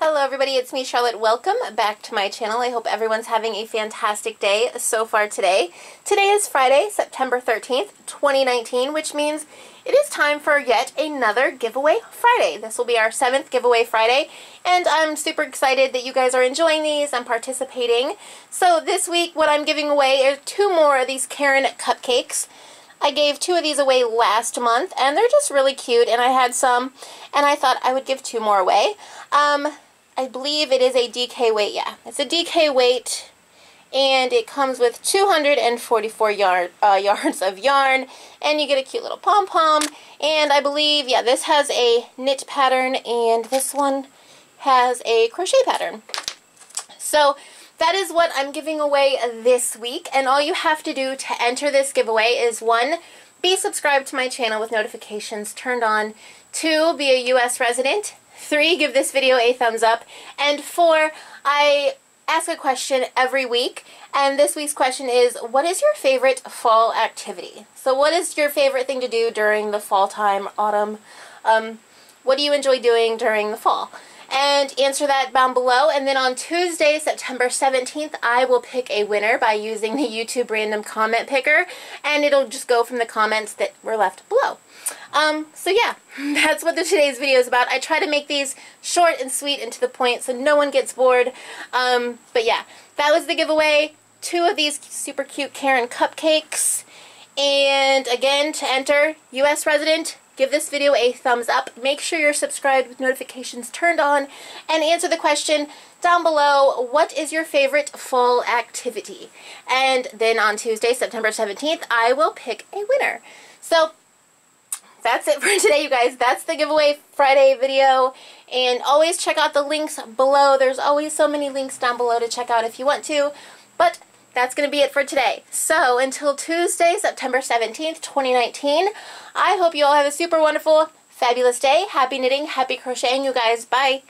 Hello everybody, it's me Charlotte. Welcome back to my channel. I hope everyone's having a fantastic day so far today. Today is Friday, September 13th, 2019, which means it is time for yet another giveaway Friday. This will be our seventh giveaway Friday, and I'm super excited that you guys are enjoying these and participating. So this week, what I'm giving away are two more of these Caron cupcakes. I gave two of these away last month, and they're just really cute, and I had some, and I thought I would give two more away. Um, I believe it is a DK weight, yeah. It's a DK weight, and it comes with 244 yard, uh, yards of yarn, and you get a cute little pom-pom, and I believe, yeah, this has a knit pattern, and this one has a crochet pattern. So, that is what I'm giving away this week, and all you have to do to enter this giveaway is one, be subscribed to my channel with notifications turned on, two, be a U.S. resident, Three, give this video a thumbs up. And four, I ask a question every week. And this week's question is, what is your favorite fall activity? So what is your favorite thing to do during the fall time, autumn? Um, what do you enjoy doing during the fall? And answer that down below. And then on Tuesday, September 17th, I will pick a winner by using the YouTube random comment picker, and it'll just go from the comments that were left below. Um, so yeah, that's what the, today's video is about. I try to make these short and sweet and to the point so no one gets bored. Um, but yeah, that was the giveaway. Two of these super cute Caron cupcakes. And again, to enter, U.S. resident, give this video a thumbs up. Make sure you're subscribed with notifications turned on. And answer the question down below, what is your favorite fall activity? And then on Tuesday, September 17th, I will pick a winner. So that's it for today, you guys. That's the giveaway Friday video. And always check out the links below. There's always so many links down below to check out if you want to. But that's going to be it for today. So until Tuesday, September 17th, 2019, I hope you all have a super wonderful, fabulous day. Happy knitting, happy crocheting, you guys. Bye.